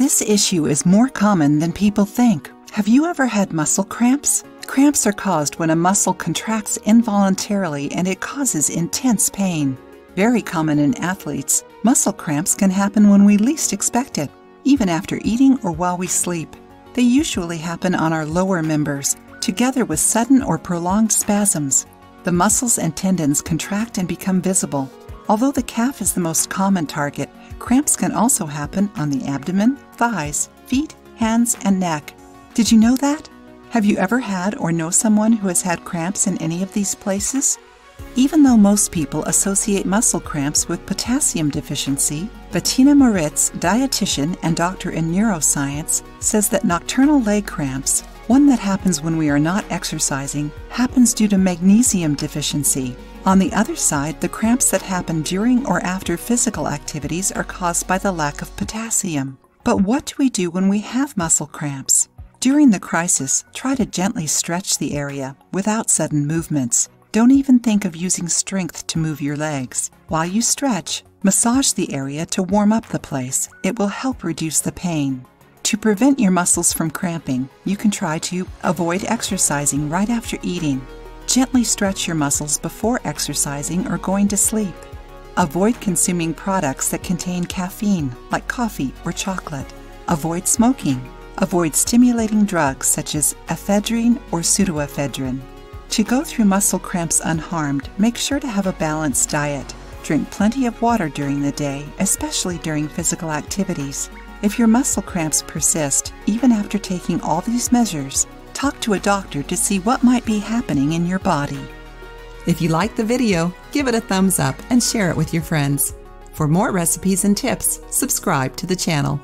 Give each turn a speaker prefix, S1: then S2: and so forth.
S1: This issue is more common than people think. Have you ever had muscle cramps? Cramps are caused when a muscle contracts involuntarily and it causes intense pain. Very common in athletes, muscle cramps can happen when we least expect it, even after eating or while we sleep. They usually happen on our lower members, together with sudden or prolonged spasms. The muscles and tendons contract and become visible. Although the calf is the most common target, cramps can also happen on the abdomen, thighs, feet, hands, and neck. Did you know that? Have you ever had or know someone who has had cramps in any of these places? Even though most people associate muscle cramps with potassium deficiency, Bettina Moritz, dietitian and doctor in neuroscience, says that nocturnal leg cramps, one that happens when we are not exercising, happens due to magnesium deficiency. On the other side, the cramps that happen during or after physical activities are caused by the lack of potassium. But what do we do when we have muscle cramps? During the crisis, try to gently stretch the area without sudden movements. Don't even think of using strength to move your legs. While you stretch, massage the area to warm up the place. It will help reduce the pain. To prevent your muscles from cramping, you can try to avoid exercising right after eating. Gently stretch your muscles before exercising or going to sleep. Avoid consuming products that contain caffeine, like coffee or chocolate. Avoid smoking. Avoid stimulating drugs such as ephedrine or pseudoephedrine. To go through muscle cramps unharmed, make sure to have a balanced diet. Drink plenty of water during the day, especially during physical activities. If your muscle cramps persist, even after taking all these measures, talk to a doctor to see what might be happening in your body.
S2: If you liked the video, give it a thumbs up and share it with your friends. For more recipes and tips, subscribe to the channel.